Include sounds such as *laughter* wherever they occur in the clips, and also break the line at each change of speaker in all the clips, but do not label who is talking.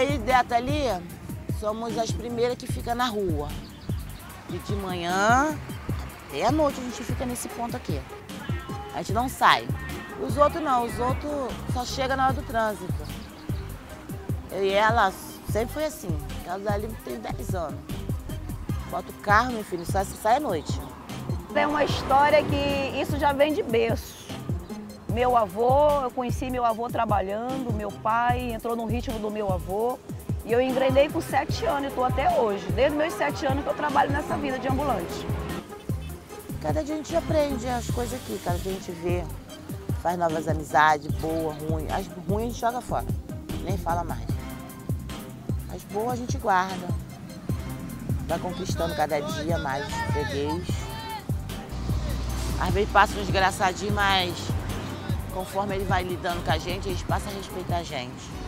Eu e Deta ali somos as primeiras que ficam na rua. E de manhã até à noite a gente fica nesse ponto aqui. A gente não sai. Os outros não, os outros só chegam na hora do trânsito. Eu e ela sempre foi assim. Ela dali tem 10 anos. Bota o carro, meu filho, só sai à noite.
Tem uma história que isso já vem de berço. Meu avô, eu conheci meu avô trabalhando, meu pai entrou no ritmo do meu avô. E eu engrenei com sete anos e estou até hoje. Desde meus sete anos que eu trabalho nessa vida de ambulante.
Cada dia a gente aprende as coisas aqui, cada dia a gente vê, faz novas amizades, boa, ruim. As ruins a gente joga fora, nem fala mais. As boas a gente guarda. Vai conquistando cada dia mais freguês. Às vezes passa um desgraçadinho, mas conforme ele vai lidando com a gente, a gente passa a respeitar a gente.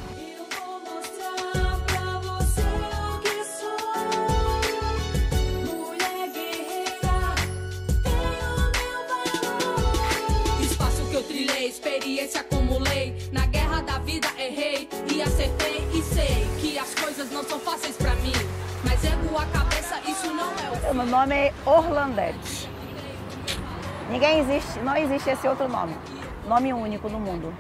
experiência acumulei. Na guerra da vida errei e acertei e sei que as coisas não são fáceis para mim. Mas ergo a cabeça, isso não é
o. Meu nome é Orlandete. Ninguém existe, não existe esse outro nome. Nome único no mundo.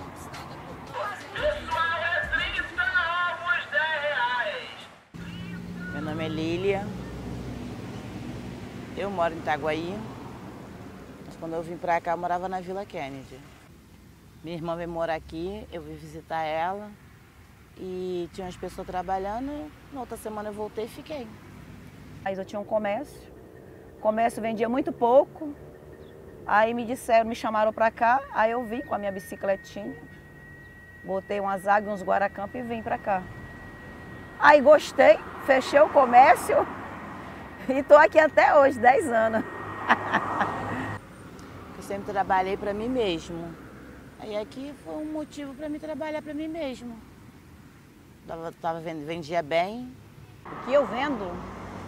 Meu nome é Lília. Eu moro em Itaguaí. Mas quando eu vim pra cá, eu morava na Vila Kennedy. Minha irmã veio morar aqui, eu vim visitar ela e tinha umas pessoas trabalhando. Na outra semana eu voltei e fiquei.
Aí eu tinha um comércio, o comércio vendia muito pouco. Aí me disseram, me chamaram para cá, aí eu vim com a minha bicicletinha, botei umas águas, uns guaracampo e vim para cá. Aí gostei, fechei o comércio *laughs* e tô aqui até hoje, 10 anos. *laughs*
eu sempre trabalhei para mim mesmo. Aí aqui foi um motivo para mim trabalhar para mim mesmo. Tava, tava vendo, vendia bem.
O que eu vendo,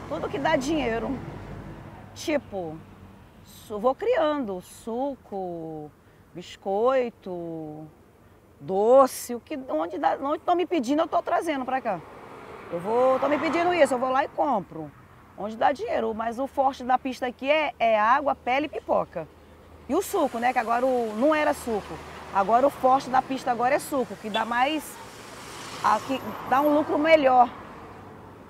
tudo que dá dinheiro. Tipo, vou criando suco, biscoito, doce, o que onde estão me pedindo eu estou trazendo para cá. Eu vou, estão me pedindo isso, eu vou lá e compro. Onde dá dinheiro, mas o forte da pista aqui é, é água, pele e pipoca. E o suco, né? Que agora o, não era suco. Agora o forte da pista agora é suco, que dá mais. Aqui, dá um lucro melhor.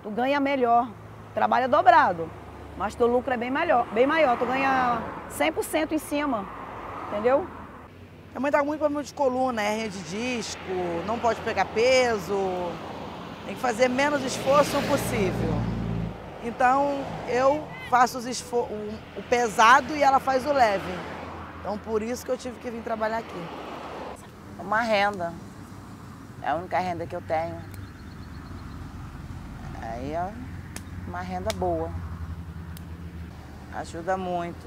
Tu ganha melhor. Trabalha dobrado. Mas teu lucro é bem maior, bem maior. Tu ganha 100% em cima. Entendeu?
A mãe tá muito problema de coluna, hernia de disco, não pode pegar peso, tem que fazer menos esforço possível. Então eu faço o pesado e ela faz o leve. Então por isso que eu tive que vir trabalhar aqui uma renda. É a única renda que eu tenho. Aí é uma renda boa. Ajuda muito.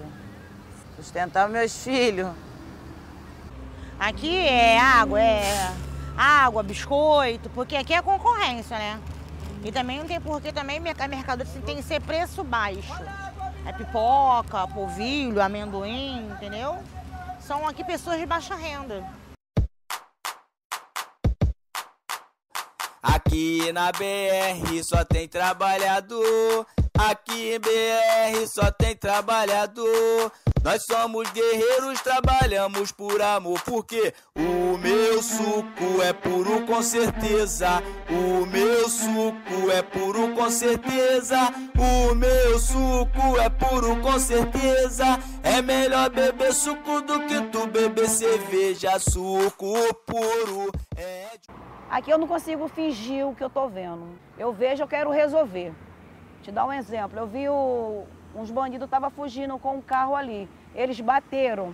Sustentar meus filhos. Aqui é água, é água, biscoito, porque aqui é concorrência, né? E também não tem porquê também a mercadoria tem que ser preço baixo. É pipoca, polvilho, amendoim, entendeu? São aqui pessoas de baixa renda.
Aqui na BR só tem trabalhador. Aqui em BR só tem trabalhador. Nós somos guerreiros, trabalhamos por amor, porque o meu suco é puro com certeza. O meu suco é puro com certeza. O meu suco é puro com certeza. É melhor beber suco do que tu beber cerveja. Suco puro é.
Aqui eu não consigo fingir o que eu estou vendo. Eu vejo, eu quero resolver. Te dar um exemplo. Eu vi o, uns bandidos estavam fugindo com um carro ali. Eles bateram.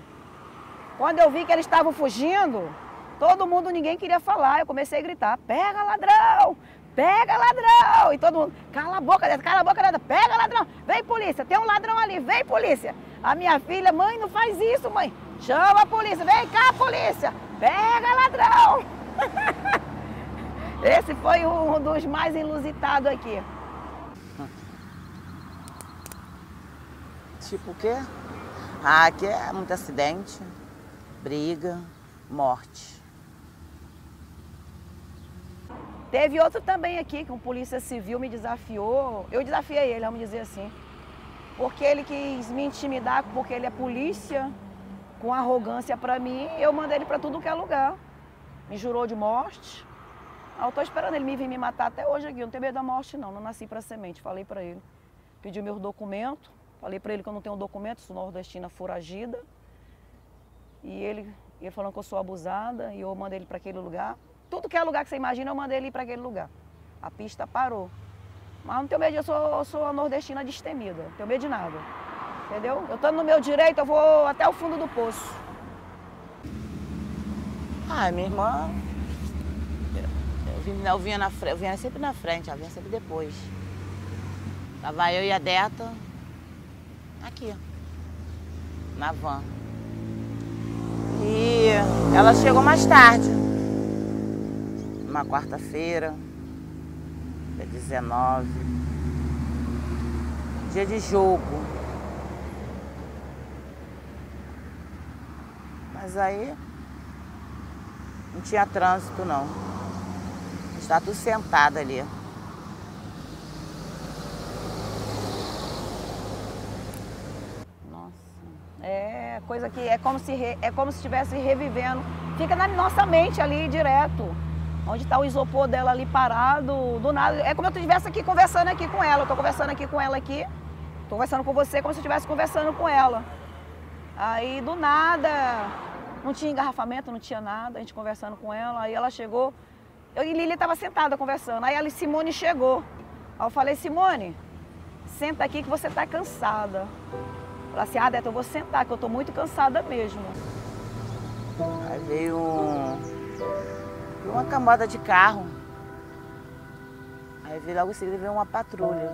Quando eu vi que eles estavam fugindo, todo mundo, ninguém queria falar. Eu comecei a gritar: pega ladrão! Pega ladrão! E todo mundo, cala a boca, cala a boca, pega ladrão! Vem polícia, tem um ladrão ali, vem polícia! A minha filha, mãe, não faz isso, mãe! Chama a polícia, vem cá, polícia! Pega ladrão! *laughs* Esse foi um dos mais inusitados aqui.
Tipo o quê? Ah, aqui é muito acidente, briga, morte.
Teve outro também aqui, que um polícia civil me desafiou. Eu desafiei ele, vamos dizer assim. Porque ele quis me intimidar, porque ele é polícia, com arrogância para mim, eu mandei ele para tudo que é lugar. Me jurou de morte. Ah, eu tô esperando ele vir me matar até hoje aqui. Eu não tenho medo da morte, não. Não nasci para semente. Falei para ele. Pedi meus documentos. Falei para ele que eu não tenho documento, sou nordestina foragida. E ele, ele falando que eu sou abusada e eu mandei ele para aquele lugar. Tudo que é lugar que você imagina, eu mandei ele para aquele lugar. A pista parou. Mas não tenho medo, eu sou, eu sou a nordestina destemida. Não tenho medo de nada. Entendeu? Eu estando no meu direito, eu vou até o fundo do poço.
Ah, minha irmã. Eu, eu vinha, na, eu vinha sempre na frente, ela vinha sempre depois. Tava eu e a Deta aqui, na van. E ela chegou mais tarde, uma quarta-feira, dia 19, dia de jogo. Mas aí não tinha trânsito não. Está tudo sentado ali.
É coisa que é como se re, é como se estivesse revivendo. Fica na nossa mente ali direto. Onde está o isopor dela ali parado, do nada. É como se eu estivesse aqui conversando aqui com ela. Eu estou conversando aqui com ela aqui. Estou conversando com você como se eu estivesse conversando com ela. Aí do nada, não tinha engarrafamento, não tinha nada, a gente conversando com ela. Aí ela chegou, eu e Lili estava sentada conversando. Aí ela Simone chegou. Aí eu falei, Simone, senta aqui que você está cansada. Falei assim, ah, Deta, eu vou sentar, que eu estou muito cansada mesmo.
Aí veio um, uma camada de carro. Aí veio logo em seguida veio uma patrulha.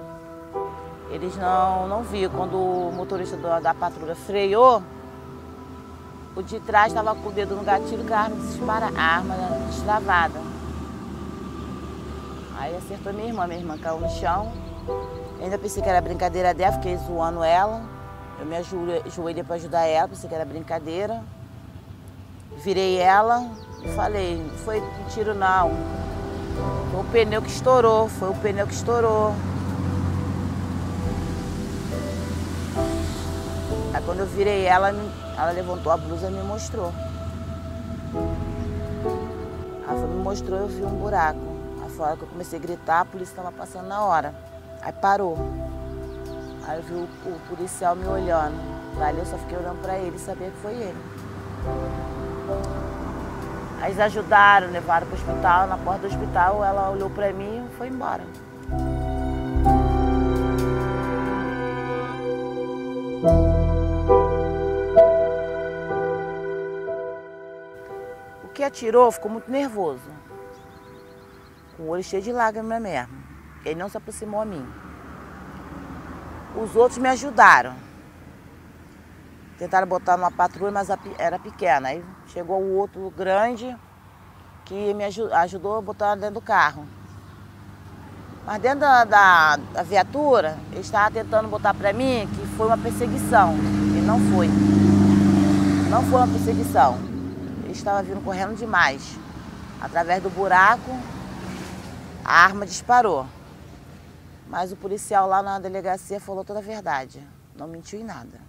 Eles não, não viram. Quando o motorista da, da patrulha freou, o de trás estava com o dedo no gatilho, que a arma dispara, a arma destravada. Aí acertou minha irmã, minha irmã caiu no chão. Ainda pensei que era brincadeira dela, fiquei zoando ela. Eu me ajoelhei para ajudar ela, pensei que era brincadeira. Virei ela e falei, não foi um tiro não. Foi o pneu que estourou, foi o pneu que estourou. Aí quando eu virei ela, ela levantou a blusa e me mostrou. Ela me mostrou, eu vi um buraco. Aí foi a hora que eu comecei a gritar, a polícia estava passando na hora. Aí parou. Aí eu vi o, o policial me olhando. Aí eu só fiquei olhando para ele e sabia que foi ele. Aí eles ajudaram, levaram para o hospital. Na porta do hospital, ela olhou para mim e foi embora. O que atirou ficou muito nervoso. Com o olho cheio de lágrimas mesmo. Ele não se aproximou a mim. Os outros me ajudaram. Tentaram botar numa patrulha, mas era pequena. Aí chegou o outro grande que me ajudou a botar dentro do carro. Mas dentro da, da, da viatura, ele estava tentando botar para mim que foi uma perseguição. E não foi. Não foi uma perseguição. Ele estava vindo correndo demais. Através do buraco, a arma disparou. Mas o policial lá na delegacia falou toda a verdade, não mentiu em nada.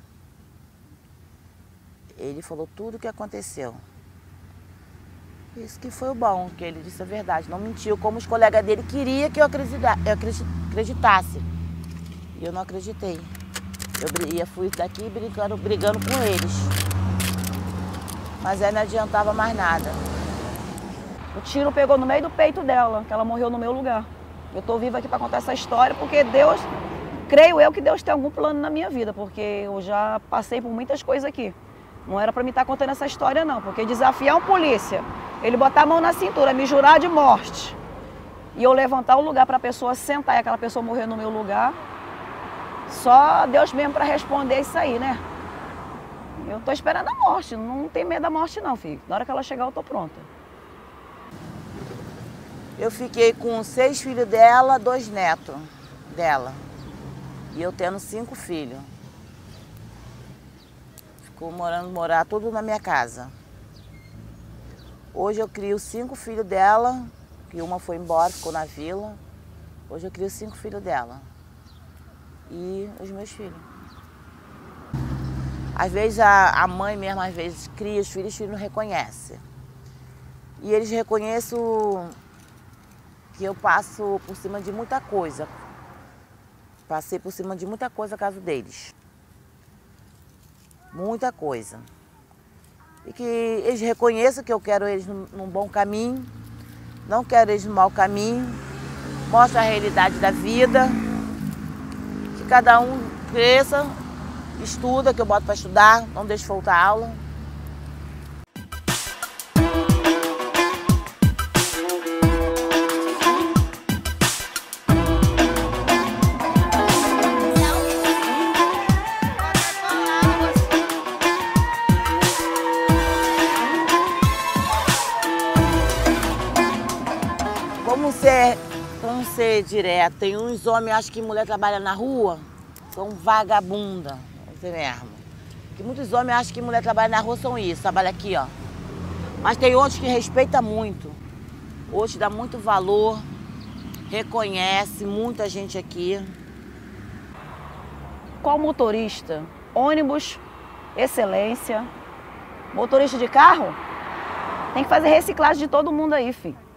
Ele falou tudo o que aconteceu. Isso que foi o bom, que ele disse a verdade, não mentiu, como os colegas dele queriam que eu acreditasse. E eu não acreditei. Eu fui daqui brigando, brigando com eles. Mas aí não adiantava mais nada.
O tiro pegou no meio do peito dela, que ela morreu no meu lugar. Eu estou viva aqui para contar essa história porque Deus, creio eu que Deus tem algum plano na minha vida, porque eu já passei por muitas coisas aqui. Não era para me estar tá contando essa história não, porque desafiar um polícia, ele botar a mão na cintura, me jurar de morte, e eu levantar o lugar para a pessoa sentar e aquela pessoa morrer no meu lugar, só Deus mesmo para responder isso aí, né? Eu estou esperando a morte, não tem medo da morte não, filho. Na hora que ela chegar eu estou pronta.
Eu fiquei com seis filhos dela, dois netos dela. E eu tendo cinco filhos. Ficou morando, morar tudo na minha casa. Hoje eu crio cinco filhos dela que uma foi embora, ficou na vila. Hoje eu crio cinco filhos dela. E os meus filhos. Às vezes a, a mãe mesmo, às vezes, cria os filhos, os filhos não reconhecem. E eles reconhecem que eu passo por cima de muita coisa. Passei por cima de muita coisa caso deles. Muita coisa. E que eles reconheçam que eu quero eles num, bom caminho, não quero eles no mau caminho, mostra a realidade da vida, que cada um cresça, estuda, que eu boto para estudar, não deixo faltar aula. Vamos ser, vamos ser direto. Tem uns homens acham que mulher trabalha na rua, são vagabunda, você mesmo. Que muitos homens acham que mulher trabalha na rua são isso, trabalha aqui, ó. Mas tem outros que respeita muito. Outros dá muito valor, reconhece muita gente aqui.
Qual motorista? Ônibus, excelência. Motorista de carro? Tem que fazer reciclagem de todo mundo aí, filho.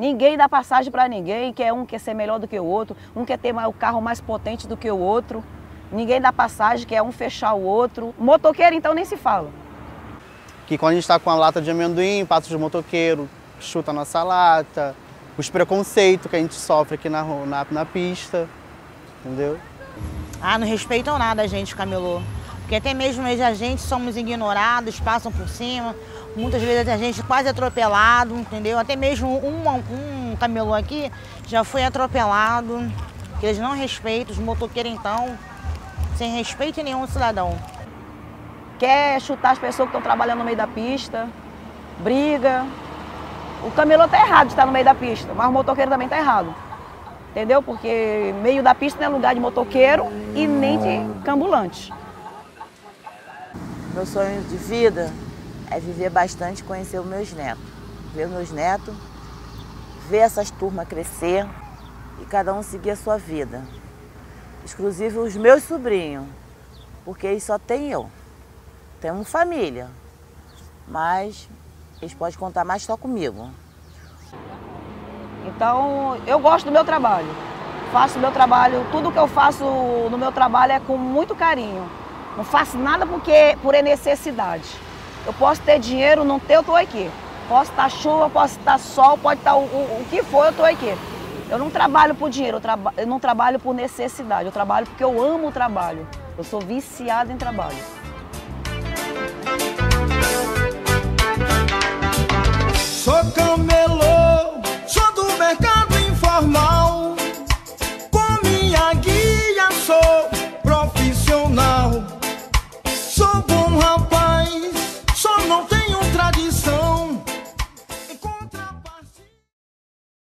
Ninguém dá passagem para ninguém, quer um quer ser melhor do que o outro, um quer ter o carro mais potente do que o outro. Ninguém dá passagem, quer um fechar o outro. Motoqueiro, então, nem se fala.
Que quando a gente está com a lata de amendoim, passa de motoqueiro, chuta a nossa lata, os preconceitos que a gente sofre aqui na, na, na pista, entendeu?
Ah, não respeitam nada a gente, camelô. Porque até mesmo a gente somos ignorados, passam por cima. Muitas vezes a gente quase atropelado, entendeu? Até mesmo um, um camelô aqui já foi atropelado. Eles não respeitam, os motoqueiros então, sem respeito nenhum cidadão.
Quer chutar as pessoas que estão trabalhando no meio da pista, briga. O camelô tá errado de estar no meio da pista, mas o motoqueiro também tá errado. Entendeu? Porque meio da pista não é lugar de motoqueiro e nem de cambulante.
Meu sonho de vida é viver bastante, conhecer os meus netos. Ver meus netos, ver essas turmas crescer e cada um seguir a sua vida. Exclusivo os meus sobrinhos, porque eles só têm eu. Temos família, mas eles podem contar mais só comigo.
Então, eu gosto do meu trabalho. Faço o meu trabalho, tudo que eu faço no meu trabalho é com muito carinho. Não faço nada porque por necessidade. Eu posso ter dinheiro, não ter, eu estou aqui. Posso estar chuva, posso estar sol, pode estar o, o, o que for, eu estou aqui. Eu não trabalho por dinheiro, eu, traba, eu não trabalho por necessidade, eu trabalho porque eu amo o trabalho. Eu sou viciada em trabalho. Sou